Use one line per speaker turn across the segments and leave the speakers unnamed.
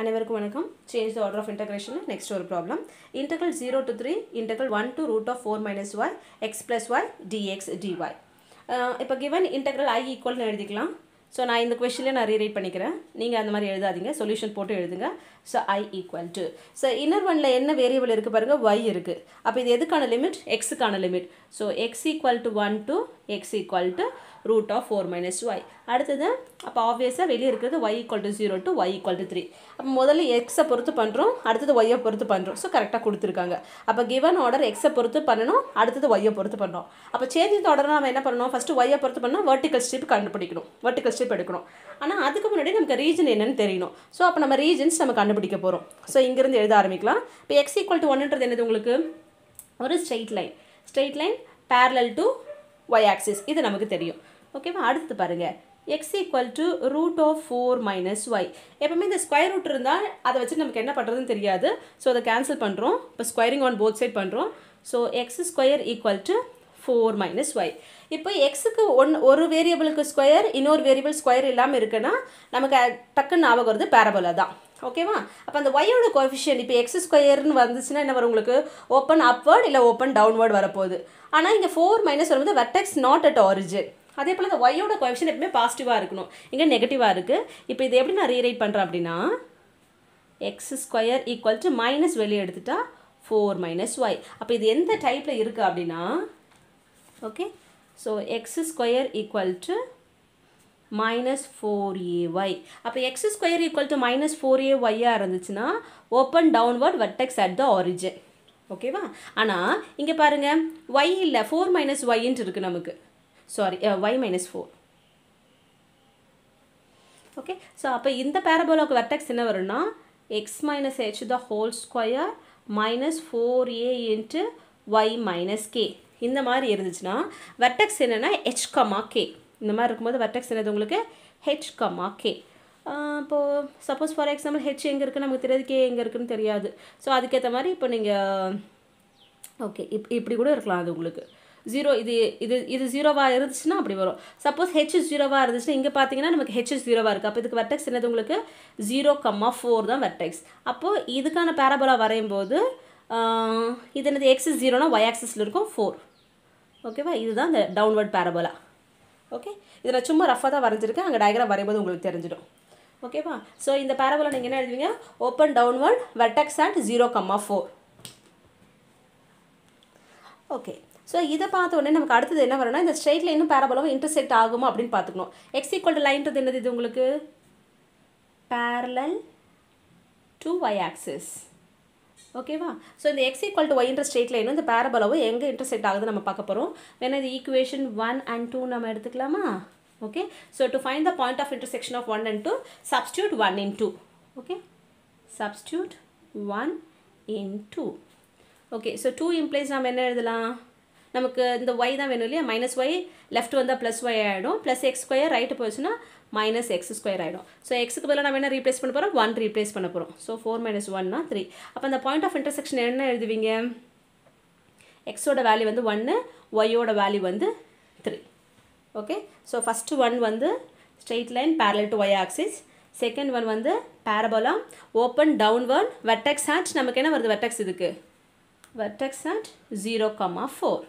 அனைவருக்கும் வணக்கம். Change the order of integration next ஒரு problem integral zero to three integral one to root of four minus y x plus y dx dy இப்போ given integral I ஈக்குவல்னு எழுதிக்கலாம். So நான் இந்த கொஷினில் நான் ரீரைட் பண்ணிக்கிறேன். நீங்கள் அந்த மாதிரி எழுதாதீங்க. சொல்யூஷன் போட்டு எழுதுங்க. So I equal to so inner ஒனில் என்ன வேரியபிள் இருக்குது பாருங்கள் ஒய் இருக்குது அப்போ இது எதுக்கான limit எக்ஸுக்கான limit so x equal to one to x equal to root of four minus y அடுத்தது அப்போ ஆப்வியஸாக வெளியே இருக்கிறது y equal to zero to y equal to three அப்போ முதல்ல எக்ஸை பொறுத்து பண்ணுறோம் அடுத்தது ஒய்யை பொறுத்து பண்ணுறோம் ஸோ கரெக்டாக கொடுத்துருக்காங்க. அப்போ கிவன் ஆர்டர் எக்ஸை பொறுத்து பண்ணணும் அடுத்தது ஒய்யை பொறுத்து பண்ணுறோம் அப்போ சேஞ்சிங் ஆர்டர் நம்ம என்ன பண்ணணும்? ஃபஸ்ட்டு ஒய்யை பொறுத்து பண்ணால் வெர்டிக்கல் ஸ்ட்ரிப் கண்டுபிடிக்கணும். வெர்டிக்கல் ஸ்ட்ரிப் எடுக்கணும். ஆனால் அதுக்கு முன்னாடி நமக்கு ரீஜன் என்னன்னு தெரியணும். ஸோ அப்போ நம்ம ரீஜன்ஸ் நம்ம கண்டுபிடிக்க போகிறோம் ஸோ இங்கேருந்து எழுத ஆரம்பிக்கலாம். இப்போ எக்ஸ் ஈக்குவல் டு ஒன்றுன்றது என்னது உங்களுக்கு? ஒரு straight line straight line parallel to y axis இது நமக்கு தெரியும். ஓகேவா அடுத்து பாருங்கள் x equal to root of four minus y எப்போவுமே இந்த ஸ்கொயர் ரூட் இருந்தால் அதை வச்சு நமக்கு என்ன பண்ணுறதுன்னு தெரியாது. ஸோ அதை கேன்சல் பண்ணுறோம் இப்போ ஸ்கொயரிங் ஆன் போத் சைட் பண்ணுறோம் so x square equal to four minus y இப்போ எக்ஸுக்கு ஒன் ஒரு வேரியபிளுக்கு ஸ்கொயர் இன்னொரு வேரியபிள் ஸ்கொயர் இல்லாமல் இருக்குன்னா நமக்கு டக்குன்னு ஞாபகம் வருது பேரபோலா தான். ஓகேவா அப்போ அந்த ஒய்யோட கோஎஃபிஷியன் இப்போ எக்ஸ் ஸ்கொயர்னு வந்துச்சுன்னா என்ன வரும் உங்களுக்கு? ஓப்பன் அப்வர்ட் இல்லை ஓப்பன் டவுன்வர்ட் வரப்போகுது. ஆனால் இங்கே ஃபோர் மைனஸ் வரும்போது வெர்டெக்ஸ் நாட் அட் ஆரிஜின் அதே போல் இந்த ஒய்யோட கொஷின் எப்பவுமே பாசிட்டிவாக இருக்கணும். இங்கே நெகட்டிவாக இருக்குது இப்போ இது எப்படி நான் ரீரைட் பண்ணுறேன் அப்படின்னா x square equal to minus வெளியே எடுத்துட்டா ஃபோர் மைனஸ் ஒய் அப்போ இது எந்த டைப்பில் இருக்குது அப்படின்னா okay so x square equal to minus four a y அப்போ x square equal to minus four a ஒய்யாக இருந்துச்சுன்னா open downward vertex at the origin ஓகேவா ஆனால் இங்கே பாருங்கள் ஒய் இல்லை ஃபோர் மைனஸ் ஒய்ன்ட்டு இருக்குது நமக்கு. Sorry y minus four okay so அப்போ இந்த பேரபோலாவுக்கு வெர்டெக்ஸ் என்ன வரும்னா x minus h the whole square minus four a into y minus k இந்த மாதிரி இருந்துச்சுன்னா வெர்டெக்ஸ் என்னென்னா ஹெச் கமா கே இந்த மாதிரி இருக்கும்போது வெர்டெக்ஸ் என்னது உங்களுக்கு? ஹெச் கமா கே இப்போது சப்போஸ் ஃபார் எக்ஸாம்பிள் ஹெச் எங்கே இருக்குன்னு நமக்கு தெரியாது கே எங்கே இருக்குன்னு தெரியாது. ஸோ அதுக்கேற்ற மாதிரி இப்போ நீங்கள் ஓகே இப் இப்படி கூட இருக்கலாம் அது உங்களுக்கு. ஜீரோ இது இது இது ஜீரோவாக இருந்துச்சுன்னா அப்படி வரும். சப்போஸ் ஹெச் ஜீரோவாக இருந்துச்சுன்னா இங்கே பார்த்தீங்கன்னா நமக்கு ஹெச் ஜீரோவாக இருக்குது அப்போ இதுக்கு வெர்டெக்ஸ் என்னது உங்களுக்கு? ஜீரோ கம்மா ஃபோர் தான் வெர்டெக்ஸ் அப்போது இதுக்கான பேரபோலா வரையும் போது இது என்னது? எக்ஸஸ் ஜீரோனா ஒய் ஆக்சஸில் இருக்கும் ஃபோர் ஓகேவா இதுதான் இந்த டவுன்வர்ட் பேரபோலா ஓகே இதில் சும்மா ரஃபாக தான் வரைஞ்சிருக்கேன். அங்கே டயக்ராம் வரையும்போது உங்களுக்கு தெரிஞ்சிடும். ஓகேவா ஸோ இந்த பேரபோலா நீங்கள் என்ன எழுதுவீங்க? Open downward vertex at zero comma four okay so இதை பார்த்த உடனே நமக்கு அடுத்தது என்ன வரும்னா இந்த ஸ்ட்ரெயிட் லைனும் பேரபோலாவும் இன்டர்செக்ட் ஆகுமா அப்படின்னு பார்த்துக்கணும். எக்ஸ் ஈக்குவல் லைன்றது என்னது இது உங்களுக்கு? பேரலல் டு ஒய் ஆக்சிஸ் ஓகேவா ஸோ இந்த எக்ஸ் ஈக்குவல் டு ஒய்ன்ற ஸ்ட்ரெயிட் லைனும் இந்த பேரபலவும் எங்கே இன்டர்செக்ட் ஆகுது நம்ம பார்க்க போகிறோம் வேணா இது ஈக்குவேஷன் ஒன் அண்ட் டூ நம்ம எடுத்துக்கலாமா? Okay so to find the point of intersection of one and two substitute one in two okay substitute one in two okay so two in place நம்ம என்ன எழுதலாம்? நமக்கு இந்த ஒய் தான் வேணும் இல்லையா? மைனஸ் ஒய் லெஃப்ட் வந்தால் ப்ளஸ் ஒய் ஆகிடும் ப்ளஸ் எக்ஸ் ஸ்கொயர் ரைட்டு போச்சுன்னா மைனஸ் எக்ஸ் ஸ்கொயர் ஆகிடும் ஸோ எக்ஸுக்கு பதிலாக நம்ம என்ன ரீப்ளேஸ் பண்ண போகிறோம் ஒன் ரீப்ளேஸ் பண்ண போகிறோம் ஸோ ஃபோர் மைனஸ் ஒன்னா த்ரீ அப்போ அந்த பாயிண்ட் ஆஃப் இன்டர்செக்ஷன் என்ன எழுதுவீங்க? எக்ஸோட வேல்யூ வந்து ஒன்று ஒய்யோட வேல்யூ வந்து three okay so first one வந்து straight line parallel to y axis second one வந்து parabola open downward vertex had நமக்கு என்ன வருது? வெட்டெக்ஸ் இதுக்கு. Vertex had zero comma four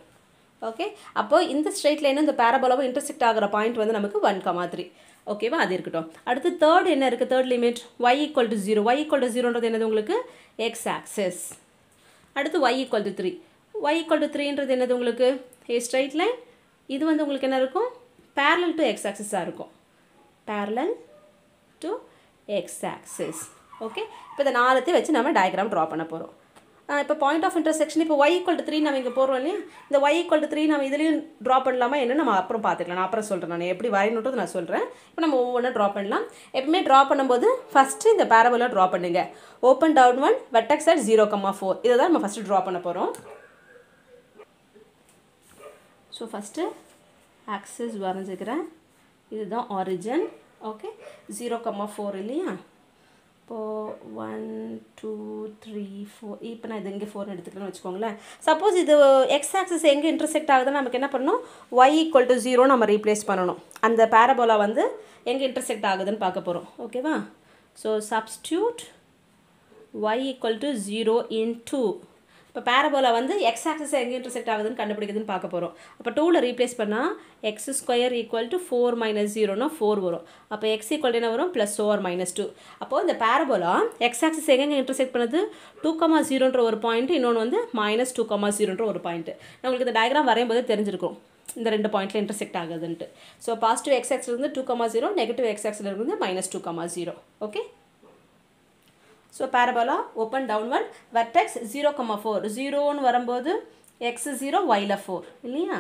okay அப்போது இந்த ஸ்ட்ரெயிட் லைனும் இந்த பேரபோலாவும் இன்டர்செக்ட் ஆகிற பாயிண்ட் வந்து நமக்கு ஒன் கமா த்ரீ ஓகேவா அது இருக்கட்டும். அடுத்து தேர்ட் என்ன இருக்குது third limit y equal to zero y equal to ஜீரோன்றது என்னது உங்களுக்கு? எக்ஸ் ஆக்சஸ் அடுத்து y equal to three y equal to த்ரீன்றது என்னது உங்களுக்கு? ஏ ஸ்ட்ரைட் லைன் இது வந்து உங்களுக்கு என்ன இருக்கும்? பேரலல் டு எக்ஸ் ஆக்சஸாக இருக்கும். Parallel to x axis okay இப்போ இந்த நாலத்தையும் வச்சு நம்ம டயக்ராம் ட்ரா பண்ண போகிறோம் இப்போ பாயிண்ட் ஆஃப் இன்டர்செக்ஷன் இப்போ ஒய் ஈக்குவல் டு த்ரீ நம்ம இங்கே போகிறோம் இல்லையா? இந்த ஒய் ஈக்குவல் டு த்ரீ நம்ம இதுலேயும் ட்ரா பண்ணலாமா என்ன நம்ம அப்புறம் பார்த்துக்கலாம். நான் அப்புறம் சொல்கிறேன் நான். எப்படி வரையணுன்றது நான் சொல்கிறேன் இப்போ நம்ம ஒவ்வொன்றும் ட்ரா பண்ணலாம். எப்பவுமே ட்ரா பண்ணும்போது ஃபஸ்ட்டு இந்த பேரபலாக ட்ரா பண்ணுங்க. Open down one vertex at zero comma four இதை தான் நம்ம ஃபஸ்ட்டு ட்ரா பண்ண போகிறோம் ஸோ ஃபஸ்ட்டு ஆக்சஸ் வரைஞ்சிக்கிறேன். இதுதான் origin okay zero comma four இல்லையா? இப்போது ஒன் டூ த்ரீ ஃபோர் இப்போ நான் இது இங்கே ஃபோர்னு எடுத்துக்கிறேன்னு வச்சுக்கோங்களேன். சப்போஸ் இது எக்ஸ் ஆக்சஸ் எங்கே இன்டர்செக்ட் ஆகுதுன்னு நமக்கு என்ன பண்ணணும்? ஒய் ஈக்குவல் டு ஜீரோ நம்ம ரீப்ளேஸ் பண்ணணும். அந்த பேரபோலா வந்து எங்கே இன்டர்செக்ட் ஆகுதுன்னு பார்க்க போகிறோம் ஓகேவா so substitute y equal to zero in two இப்போ பேரபோலா வந்து எக்ஸ் ஆக்சஸ் எங்கே இன்டர்செக்ட் ஆகுதுன்னு கண்டுபிடிக்குதுன்னு பார்க்க போகிறோம் அப்போ டூவில் ரீப்ளேஸ் பண்ணால் x square equal to four minus ஜீரோனா four வரும். அப்போ எக்ஸ் ஈக்குவல் என்ன வரும்? ப்ளஸ் ஓர் மைனஸ் டூ அப்போது இந்த பேரபோலா எக்ஸ் ஆக்சஸ் எங்கெங்கே இன்டர்செக்ட் பண்ணுது? டூ கமா ஜீரோன்ற ஒரு பாயிண்ட் இன்னொன்று வந்து மைனஸ் டூ கமா ஜீரோன்ற ஒரு பாயிண்ட் உங்களுக்கு இந்த டயக்ராம் வரையும் போது தெரிஞ்சிருக்கும். இந்த ரெண்டு பாயிண்ட்டில் இன்டர்செக்ட் ஆகுதுன்ட்டு. ஸோ பாசிட்டிவ் எக்ஸ் இருந்து two comma zero negative x இருந்து minus two comma zero okay so parabola open downward vertex zero comma four ஜீரோன்னு வரும்போது எக்ஸ் ஜீரோ ஒயில் ஃபோர் இல்லையா?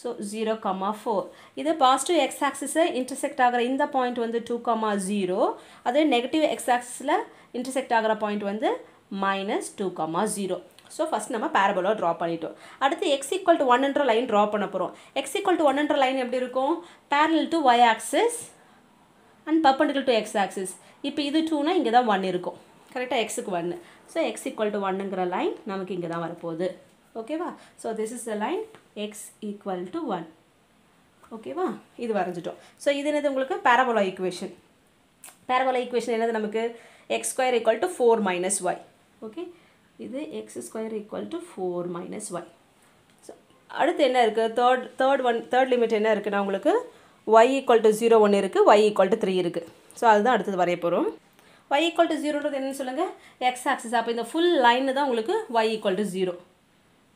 ஸோ ஜீரோ கமா ஃபோர் இது பாசிட்டிவ் எக்ஸ் ஆக்சிஸை intersect ஆகிற இந்த பாயிண்ட் வந்து டூ கம்மா ஜீரோ அதே நெகட்டிவ் எக்ஸ் ஆக்சிஸில் இன்டர்செக்ட் ஆகிற பாயிண்ட் வந்து minus two comma zero so first நம்ம பேரபோலா ட்ரா பண்ணிட்டோம். அடுத்து எக்ஸ் ஈக்குவல் டு ஒன்ன்ற லைன் ட்ரா பண்ண போகிறோம் எக்ஸ் ஈக்குவல் டு ஒன்ன்ற லைன் எப்படி இருக்கும்? Parallel to y axis and perpendicular to x axis இப்போ இது டூனா இங்கே தான் ஒன் இருக்கும். கரெக்டாக எக்ஸுக்கு ஒன்று ஸோ எக்ஸ் ஈக்குவல் டு ஒன்னுங்கிற லைன் நமக்கு இங்கே தான் வரப்போகுது. ஓகேவா so this is the line x equal to one ஓகேவா இது வரைஞ்சிட்டோம். ஸோ இது என்னது உங்களுக்கு? பேரபோலா ஈக்குவேஷன் பேரபோலா ஈக்குவேஷன் என்னது நமக்கு? X square equal to four minus y okay இது x square equal to four minus y so அடுத்து என்ன இருக்குது third third one third limit என்ன இருக்குன்னா உங்களுக்கு? ஒய் ஈக்குவல் டு ஜீரோ ஒன்று இருக்குது ஒய் ஈக்குவல் டு த்ரீ இருக்குது ஸோ அதுதான் அடுத்தது வரைய போகிறோம் ஒய் ஈக்குவல் டு ஜீரோன்றது என்னன்னு சொல்லுங்கள் எக்ஸ் ஆக்சிஸ் அப்போ இந்த ஃபுல் லைன் தான் உங்களுக்கு ஒய் ஈக்குவல் டு ஜீரோ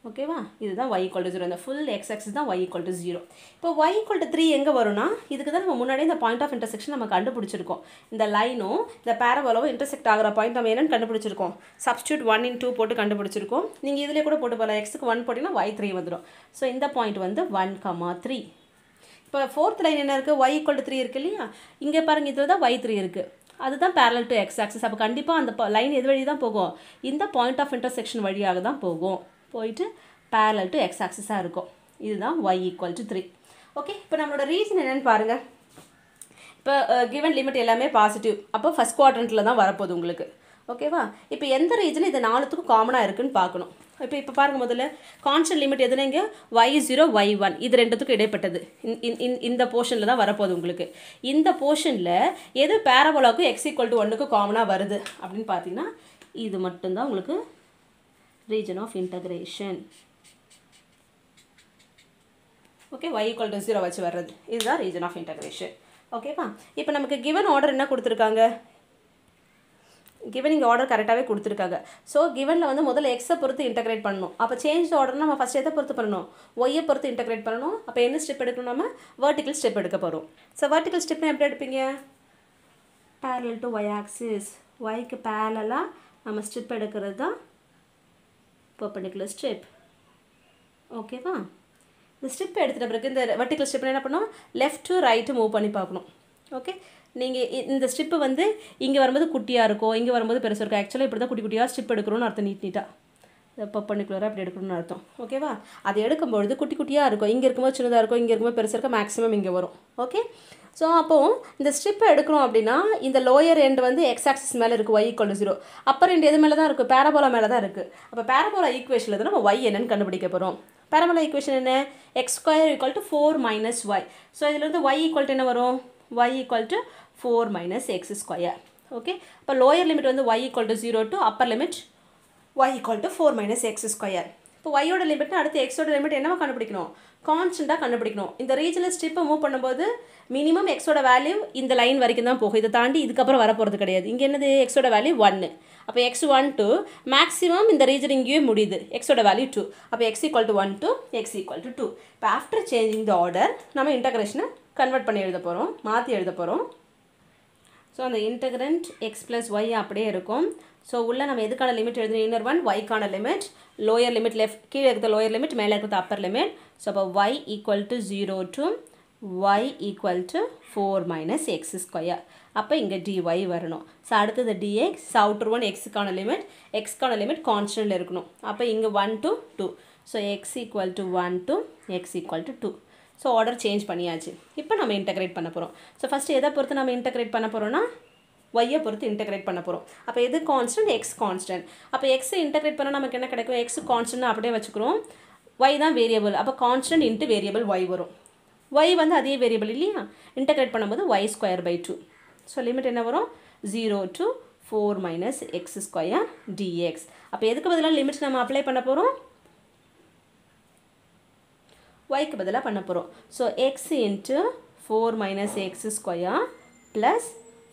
ஓகேவா இதுதான் ஒய் ஈக்குவல் டு ஜீரோ இந்த ஃபுல் எக்ஸ் ஆக்சிஸ் தான் ஒய் ஈக்குவல் டு ஜீரோ இப்போ ஒய் ஈக்குவல் டு த்ரீ எங்கே வரும்னா இதுக்கு தான் நம்ம முன்னாடியே இந்த பாயிண்ட் ஆஃப் இன்டர்செக்ஷன் நம்ம கண்டுபிடிச்சிருக்கோம். இந்த லைனும் இந்த பேரவலவும் இன்டர்செக்ட் ஆகிற பாயிண்ட் நம்ம என்னன்னு கண்டுபிடிச்சிருக்கோம். சப்ஸ்டியூட் ஒன் இன் டூ போட்டு கண்டுபிடிச்சிருக்கோம். நீங்கள் இதிலே கூட போட்டு போகலாம் எக்ஸுக்கு ஒன் போட்டிங்கன்னா ஒய் த்ரீ வந்துடும். ஸோ இந்த பாயிண்ட் வந்து ஒன் கமா த்ரீ இப்போ ஃபோர்த் லைன் என்ன இருக்குது ஒய் ஈக்குவல் டு த்ரீ இருக்குது இல்லையா? இங்கே பாருங்கள் இதில் தான் ஒய் த்ரீ இருக்குது அதுதான் பேரல் டு எக்ஸ் ஆக்சஸ் அப்போ கண்டிப்பாக அந்த லைன் எது வழி தான் போகும்? இந்த பாயிண்ட் ஆஃப் இன்டர்செக்ஷன் வழியாக தான் போகும். போயிட்டு பேரல் டு எக்ஸ் ஆக்சஸாக இருக்கும். இதுதான் y equal to three okay இப்போ நம்மளோட ரீசன் என்னென்னு பாருங்கள் இப்போ கிவன் uh, லிமிட் எல்லாமே பாசிட்டிவ் அப்போ ஃபஸ்ட் குவாட்ரண்ட்டில் தான் வரப்போகுது உங்களுக்கு. ஓகேவா? இப்போ எந்த ரீஜன் இது நாலுத்துக்கும் காமனாக இருக்குன்னு பார்க்கணும். இப்போ இப்போ பாருங்கள் முதல்ல. கான்ஸ்டன்ட் லிமிட் எதுனா இங்கே? ஒய் ஜீரோ ஒய் ஒன் இது ரெண்டுத்துக்கும் இடைப்பட்டது. இந்த போர்ஷனில் தான் வரப்போகுது உங்களுக்கு. இந்த போர்ஷனில் எது பேரபோலாவுக்கும் எக்ஸ் ஈக்குவல் டு ஒன்றுக்கு காமனாக வருது? அப்படின்னு பார்த்தீங்கன்னா இது மட்டும்தான் உங்களுக்கு region of integration okay y equal to zero வச்சு வர்றது. இதுதான் ரீஜன் ஆஃப் இன்டகிரேஷன் ஓகேவா இப்போ நமக்கு கிவன் ஆர்டர் என்ன கொடுத்துருக்காங்க? கிவன் இங்கே ஆர்டர் கரெக்டாகவே கொடுத்துருக்காங்க. ஸோ கிவனில் வந்து முதல்ல எக்ஸை பொறுத்து இன்டகிரேட் பண்ணணும். அப்போ சேஞ்ச் ஆர்டர் நம்ம ஃபஸ்ட் எதை பொறுத்து பண்ணணும்? ஒய்யை பொறுத்து இன்டகிரேட் பண்ணணும். அப்போ என்ன ஸ்டெப் எடுக்கணும் நம்ம? வெர்டிக்கல் ஸ்டெப் எடுக்க போகிறோம் ஸோ வெர்டிக்கல் ஸ்டெப்னா எப்படி எடுப்பீங்க? பேரல் டு ஒய் ஆக்சிஸ் ஒய்க்கு பேரலாக நம்ம ஸ்டெப் எடுக்கிறது தான் பர்பண்டிகுலர் ஸ்டெப் ஓகேவா இந்த ஸ்டெப் எடுத்துகிட்ட பிறகு இந்த வெர்டிக்கல் ஸ்டெப் என்ன பண்ணணும் லெஃப்ட் டு ரைட்டு மூவ் பண்ணி பார்க்கணும். ஓகே நீங்கள் இந்த ஸ்டிப்பு வந்து இங்கே வரும்போது குட்டியாக இருக்கும் இங்கே வரும்போது பெருசாக இருக்கும் ஆக்சுவலாக இப்படி தான் குட்டி குட்டியாக ஸ்டிப் எடுக்கணும்னு அர்த்தம் நீட் நீட்டாக பர்பண்டிகுலராக அப்படி எடுக்கணும்னு அர்த்தம். ஓகேவா அது எடுக்கும்பொழுது குட்டி குட்டியாக இருக்கும் இங்கே இருக்கும்போது சின்னதாக இருக்கும் இங்கே இருக்கும்போது பெருசாக இருக்க மேக்ஸிமம் இங்கே வரும். ஓகே ஸோ அப்போது இந்த ஸ்ட்ரிப்பை எடுக்கணும் அப்படின்னா இந்த லோயர் எண்ட் வந்து எக்ஸ் ஆக்சிஸ் மேலே இருக்குது y equal zero upper end எது மேலே தான் இருக்குது பேரபோலா மேலே தான் இருக்குது அப்போ பேரபோலா ஈக்குவேஷனில் தான் நம்ம ஒய் என்னன்னு கண்டுபிடிக்க போகிறோம் பேரபோலா ஈக்குவேஷன் என்ன? X square equal to four minus y so இதுலேருந்து ஒய் ஈக்குவல் டு என்ன வரும்? Y equal to four minus x square okay இப்போ லோயர் லிமிட் வந்து y equal to zero to upper limit y equal to four minus x square இப்போ ஒய்யோட லிமிட்னா அடுத்து எக்ஸோட limit என்னவா கண்டுபிடிக்கணும்? கான்ஸ்டண்ட்டாக கண்டுபிடிக்கணும். இந்த ரீஜனில் ஸ்ட்ரிப்பை மூவ் பண்ணும்போது மினிமம் எக்ஸோட வேல்யூ இந்த லைன் வரைக்கும் தான் போகும். இதை தாண்டி இதுக்கப்புறம் வரப்போகிறது கிடையாது. இங்கே என்னது? எக்ஸோட வேல்யூ ஒன்று அப்போ எக்ஸ் ஒன் டூ மேக்ஸிமம் இந்த ரீஜன் இங்கேயே முடியுது. எக்ஸோட வேல்யூ டூ அப்போ x equal to one two x equal to two இப்போ ஆஃப்டர் சேஞ்சிங் த ஆர்டர் நம்ம இன்டகிரேஷனை கன்வெர்ட் பண்ணி எழுத போகிறோம் மாற்றி எழுத போகிறோம் ஸோ அந்த இன்டகிரண்ட் எக்ஸ் ப்ளஸ் ஒய் அப்படியே இருக்கும். ஸோ உள்ளே நம்ம எதுக்கான லிமிட் எழுதணும் இன்னர் ஒன் ஒய்க்கான லிமிட் லோயர் லிமிட் லெஃப்ட் கீழே இருக்கிற லோயர் லிமிட் மேலே இருக்கிற அப்பர் லிமிட் ஸோ அப்போ y equal to zero to y equal to four minus x square அப்போ இங்கே டிஒய் வரணும். ஸோ அடுத்தது டிஎக்ஸ் அவுட்டர் ஒன் எக்ஸுக்கான லிமிட் எக்ஸ்க்கான லிமிட் கான்ஸ்டன்ட்டில் இருக்கணும். அப்போ இங்கே one to two so x equal to one to x equal to two so order change பண்ணியாச்சு. இப்போ நம்ம இன்டகிரேட் பண்ண போகிறோம் ஸோ ஃபஸ்ட்டு எதை பொறுத்து நம்ம இன்டகிரேட் பண்ண போகிறோம்னா ஒய்யை பொறுத்து இன்டகிரேட் பண்ண போகிறோம் அப்போ எது கான்ஸ்டன்ட் எக்ஸ் கான்ஸ்டன்ட் அப்போ எக்ஸை இன்டகிரேட் பண்ணால் நமக்கு என்ன கிடைக்கும்? எக்ஸ் கான்ஸ்டன்ட் அப்படியே வச்சுக்கிறோம். ஒய் தான் வேரியபிள் அப்போ கான்ஸ்டன்ட் இன்ட்டு வேரியபிள் ஒய் வரும். ஒய் வந்து அதே வேரியபிள் இல்லையா? இன்டகிரேட் பண்ணும்போது y square by two so limit என்ன வரும்? Zero to four minus x square dx அப்போ எதுக்கு பதிலாக லிமிட் நம்ம அப்ளை பண்ண போகிறோம் ஒய்க்கு பதிலாக பண்ண போகிறோம் so x into four minus x square plus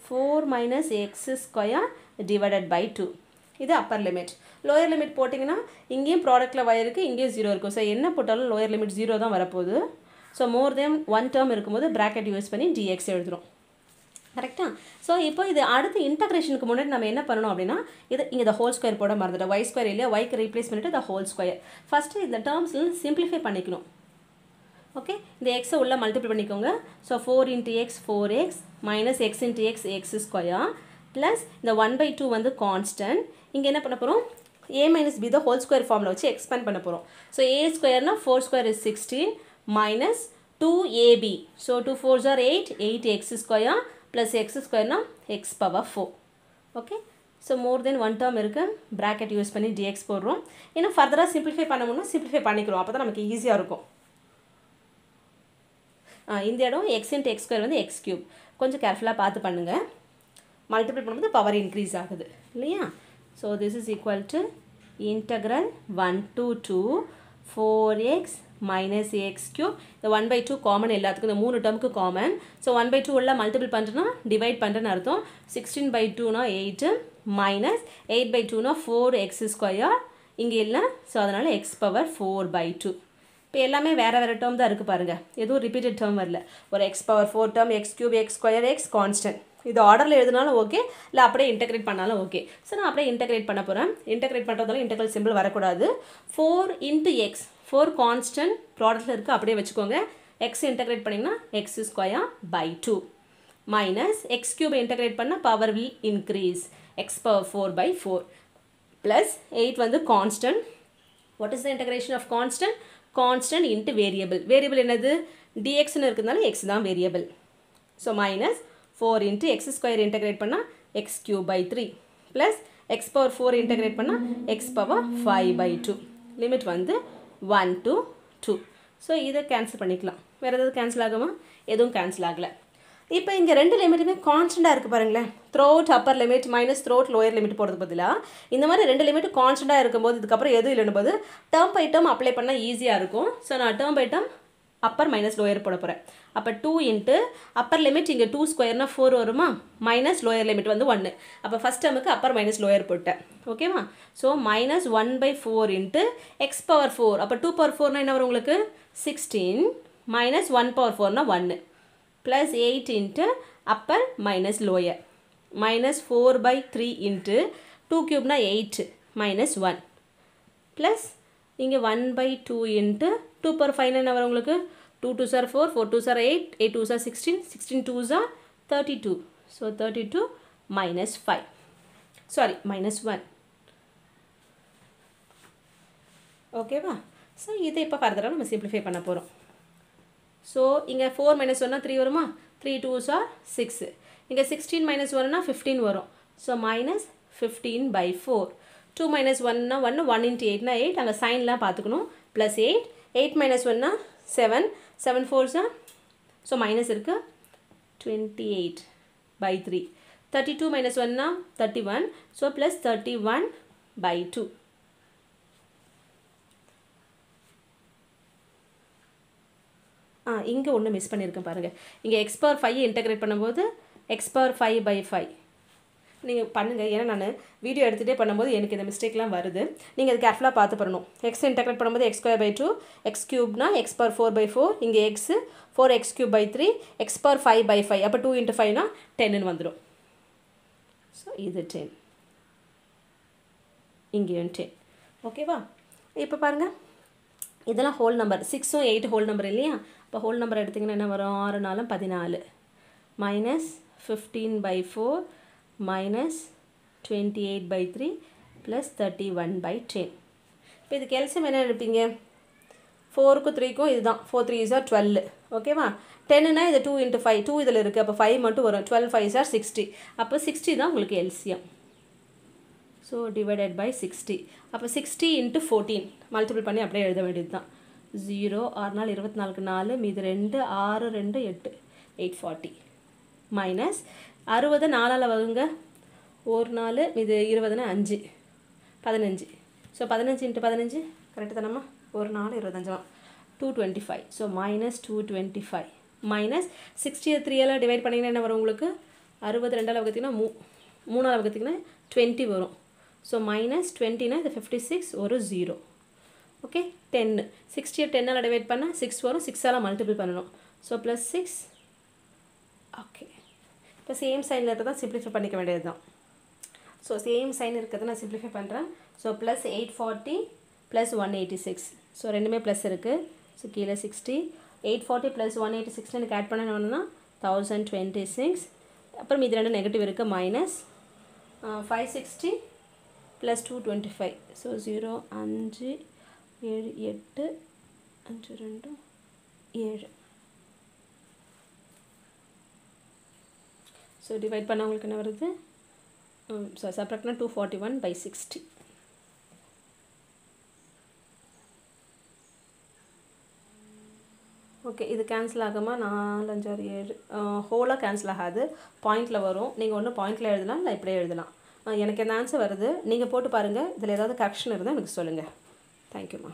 four minus x square divided by two இது அப்பர் லிமிட் லோயர் லிமிட் போட்டிங்கன்னா இங்கேயும் ப்ராடக்ட்டில் y இருக்குது இங்கேயும் ஜீரோ இருக்கும் ஸோ என்ன போட்டாலும் லோயர் லிமிட் ஜீரோ தான் வரப்போகுது. So more than one term இருக்கும்போது ப்ராக்கெட் யூஸ் பண்ணி டிஎக்ஸ் எழுதுகிறோம் கரெக்டாக ஸோ இப்போ இது அடுத்து இன்டகிரேஷனுக்கு முன்னாடி நம்ம என்ன பண்ணணும் அப்படின்னா இது இங்கே இந்த ஹோல் ஸ்கொயர் போட மறந்துட்டோம். ஒய் ஸ்கொயர் இல்லையா? ஒய்க்கு ரீப்ளேஸ் பண்ணிவிட்டு இந்த ஹோல் ஸ்கொயர் ஃபஸ்ட்டு இந்த டேர்ம்ஸில் சிம்பிளிஃபை பண்ணிக்கணும். ஓகே இந்த எக்ஸை உள்ள மல்டிபிள் பண்ணிக்கோங்க. So four into x four x minus x into x x square plus இந்த ஒன் பை டூ வந்து கான்ஸ்டன்ட் இங்கே என்ன பண்ண போகிறோம் a minus b the whole square ஃபார்மில் வச்சு எக்ஸ்பேண்ட் பண்ண போகிறோம் so a ஸ்கொயர்னா four square is sixteen minus two ab so two fours are eight eight x square plus x ஸ்கொயர்னா x power four okay so more than one term இருக்குது bracket use பண்ணி dx போடுறோம். இன்னும் ஃபர்தராக simplify பண்ணணும்னா simplify பண்ணிக்கிறோம். அப்போ தான் நமக்கு ஈஸியாக இருக்கும். இந்த இடம் எக்ஸ் இன்ட்டு எக்ஸ் ஸ்கொயர் வந்து எக்ஸ் கியூப் கொஞ்சம் கேர்ஃபுல்லாக பார்த்து பண்ணுங்கள் மல்டிபிள் பண்ணும்போது பவர் இன்க்ரீஸ் ஆகுது. இல்லையா? So this is equal to integral one to two four x minus x cube இந்த ஒன் பை டூ காமன் எல்லாத்துக்கும் இந்த மூணு டேர்முக்கு common so one by two உள்ள மல்டிபிள் பண்ணுறேன்னா டிவைட் பண்ணுறேன்னு அர்த்தம். சிக்ஸ்டீன் பை டூனா எயிட்டு மைனஸ் எயிட் பை டூனா ஃபோர் எக்ஸ் ஸ்கொயர் இங்கே இல்லை. ஸோ அதனால் x power four by two இப்போ எல்லாமே வேறு வேறு டேர்ம் தான் இருக்குது பாருங்கள் எதுவும் ரிப்பீட்டட் டேர்ம் வரல. ஒரு x power four term x cube x square x constant இது ஆர்டரில் எழுதினாலும் ஓகே இல்லை அப்படியே இன்டெகிரேட் பண்ணாலும் ஓகே ஸோ நான் அப்படியே இன்டெகிரேட் பண்ண போகிறேன் இன்டெகிரேட் பண்ணுறதால இன்டெகிரல் சிம்பிள் வரக்கூடாது. Four into x four constant ப்ராடக்ட்டில் இருக்குது அப்படியே வச்சுக்கோங்க. எக்ஸ் இன்டெகிரேட் பண்ணிங்கன்னா x square by two minus x கியூபை integrate பண்ணால் power will increase x power four by four plus eight வந்து constant what is the integration of constant constant into variable variable என்னது? டிஎக்ஸ்னு இருக்கிறதுனால x தான் variable so minus four into x square integrate பண்ணால் x cube by three plus x power four integrate பண்ணால் x power five by two limit வந்து one to two so இதை cancel பண்ணிக்கலாம். வேறு எதாவது கேன்சல் ஆகுமா? எதுவும் கேன்சல் ஆகலை. இப்போ இங்கே ரெண்டு லிமிட்டுமே கான்ஸ்டண்ட்டாக இருக்குது பாருங்களேன். த்ரோட் அப்பர் லிமிட் மைனஸ் த்ரோட் லோயர் லிமிட் போகிறது பதிலாக இந்த மாதிரி ரெண்டு லிமிட் கான்ஸ்டண்ட்டாக இருக்கும்போது இதுக்கப்புறம் எதுவும் இல்லைன்னு போது டேர்ம் பை டேர்ம் அப்ளை பண்ணால் ஈஸியாக இருக்கும். ஸோ நான் term by term upper minus lower போட போகிறேன் அப்போ டூ இன்ட்டு அப்பர் லிமிட் இங்கே டூ ஸ்கொயர்னா ஃபோர் வருமா? மைனஸ் லோயர் லிமிட் வந்து ஒன்று அப்போ ஃபஸ்ட் டேர்முக்கு அப்பர் மைனஸ் லோயர் போட்டேன். ஓகேவா so minus one by four into x power four அப்போ டூ பவர் ஃபோர்னால் என்ன வரும் உங்களுக்கு? சிக்ஸ்டீன் மைனஸ் ஒன் பவர் ஃபோர்னால் ஒன்று plus 8 into upper minus lower minus 4 by 3 into 2 cube na 8 minus 1 plus இங்கே 1 by 2 into 2 per 5 என்ன வரும் உங்களுக்கு 2 2s are 4 4 2s are 8 8 2s are 16 16 2s are 32 so 32 minus 5 sorry minus 1 ஓகேவா so இதை இப்போ ஃபர்தராக நம்ம சிம்பிளிஃபை பண்ண போகிறோம் ஸோ இங்கே ஃபோர் மைனஸ் ஒன்னா த்ரீ வருமா? த்ரீ டூஸ் ஆர் சிக்ஸு இங்கே சிக்ஸ்டீன் மைனஸ் ஒன்னா ஃபிஃப்டீன் வரும். So minus fifteen by four two minus ஒன்னா ஒன்று ஒன் இன்ட்டு எயிட்னா எயிட் அங்கே சைன்லாம் பார்த்துக்கணும். ப்ளஸ் எயிட் எயிட் மைனஸ் ஒன்னா செவன் செவன் ஃபோர்ஸா ஸோ மைனஸ் இருக்குது twenty eight by three thirty two minus ஒன்னா thirty one so plus thirty one by two ஆ இங்கே ஒன்று மிஸ் பண்ணியிருக்கேன் பாருங்கள் இங்கே எக்ஸ் பவர் ஃபைவ் இன்டகிரேட் பண்ணும்போது x power five by five நீங்கள் பண்ணுங்கள் ஏன்னா நான் வீடியோ எடுத்துகிட்டே பண்ணும்போது எனக்கு இந்த மிஸ்டேக்லாம் வருது. நீங்கள் அது கேர்ஃபுல்லாக பார்த்து பண்ணணும். எக்ஸ் இன்டகிரேட் பண்ணும்போது x square by two x க்யூப்னா x power four by four இங்கே x four x cube by three x power five by five அப்போ டூ இன்ட்டு ஃபைவ்னா டென்னு வந்துடும் ஸோ இது டென் இங்கேயும் டென் ஓகேவா இப்போ பாருங்கள் இதெல்லாம் ஹோல் நம்பர் சிக்ஸும் எயிட் ஹோல் நம்பர் இல்லையா? இப்போ ஹோல் நம்பர் எடுத்திங்கன்னா என்ன வரும்? ஆறு நாலும் பதினாலு. Minus fifteen by four minus twenty eight by three plus thirty one by ten இப்போ இதுக்கு எல்சியம் என்ன எடுப்பீங்க? ஃபோருக்கும் த்ரீக்கும் இதுதான். ஃபோர் த்ரீ சார் டுவெல் ஓகேவா டென்னுனா இது டூ இன்ட்டு ஃபைவ் டூ இதில் இருக்குது அப்போ ஃபைவ் மட்டும் வரும். டுவெல் ஃபைவ் சார் சிக்ஸ்டி அப்போ சிக்ஸ்டி தான் உங்களுக்கு LCM so divided by sixty அப்போ சிக்ஸ்டி இன்ட்டு ஃபோர்டீன் மல்டிபிள் பண்ணி அப்படியே எழுத வேண்டியது தான் ஜீரோ ஆறு நாள் இருபத்தி நாலுக்கு நாலு மீது ரெண்டு ஆறு ரெண்டு எட்டு. எயிட் ஃபார்ட்டி மைனஸ் அறுபது நாலால் வகுங்க. ஒரு நாலு இது இருபதுன்னு அஞ்சு. பதினஞ்சு. ஸோ பதினஞ்சு இன்ட்டு பதினஞ்சு கரெக்டு தானம்மா? ஒரு நாலு இருபத்தஞ்சமா two twenty five so minus two twenty five minus sixty த்ரீயால் divide பண்ணிங்கன்னா என்ன வரும் உங்களுக்கு? அறுபது ரெண்டால் வகுத்திங்கன்னா மூ மூணாவது வகுத்திங்கன்னா டுவெண்ட்டி வரும். ஸோ மைனஸ் டுவெண்ட்டினா இது ஃபிஃப்டி சிக்ஸ் ஒரு ஜீரோ ஓகே டென்னு சிக்ஸ்டியை டென்னால் டிவைட் பண்ணால் சிக்ஸ் வரும். சிக்ஸால் மல்டிபிள் பண்ணணும். ஸோ ப்ளஸ் சிக்ஸ் ஓகே இப்போ சேம் சைனில் இருக்கிறதா சிம்ப்ளிஃபை பண்ணிக்க வேண்டியது தான் ஸோ சேம் சைன் இருக்கிறத நான் சிம்ப்ளிஃபை பண்ணுறேன் so plus eight forty plus one eighty six so ரெண்டுமே ப்ளஸ் இருக்குது ஸோ கீழே sixty eight forty plus one eighty six எனக்கு ஆட் பண்ணணும்னா தௌசண்ட் டுவெண்ட்டி சிக்ஸ் அப்புறம் இது ரெண்டு நெகட்டிவ் இருக்குது minus five sixty plus two twenty five so zero அஞ்சு ஏழு எட்டு அஞ்சு ரெண்டு ஏழு. ஸோ டிவைட் பண்ண உங்களுக்கு என்ன வருது? So சப்ராக்ட்னா two forty one by sixty okay இது கேன்சல் ஆகாமல் நாலஞ்சாறு ஏழு ஹோலாக கேன்சல் ஆகாது. பாயிண்டில் வரும். நீங்கள் ஒன்று பாயிண்டில் எழுதலாம் இல்லை இப்படியே எழுதலாம். எனக்கு இந்த ஆன்சர் வருது. நீங்கள் போட்டு பாருங்கள் இதில் ஏதாவது கரெக்ஷன் இருந்தால் எனக்கு சொல்லுங்கள் தேங்க்யூம்மா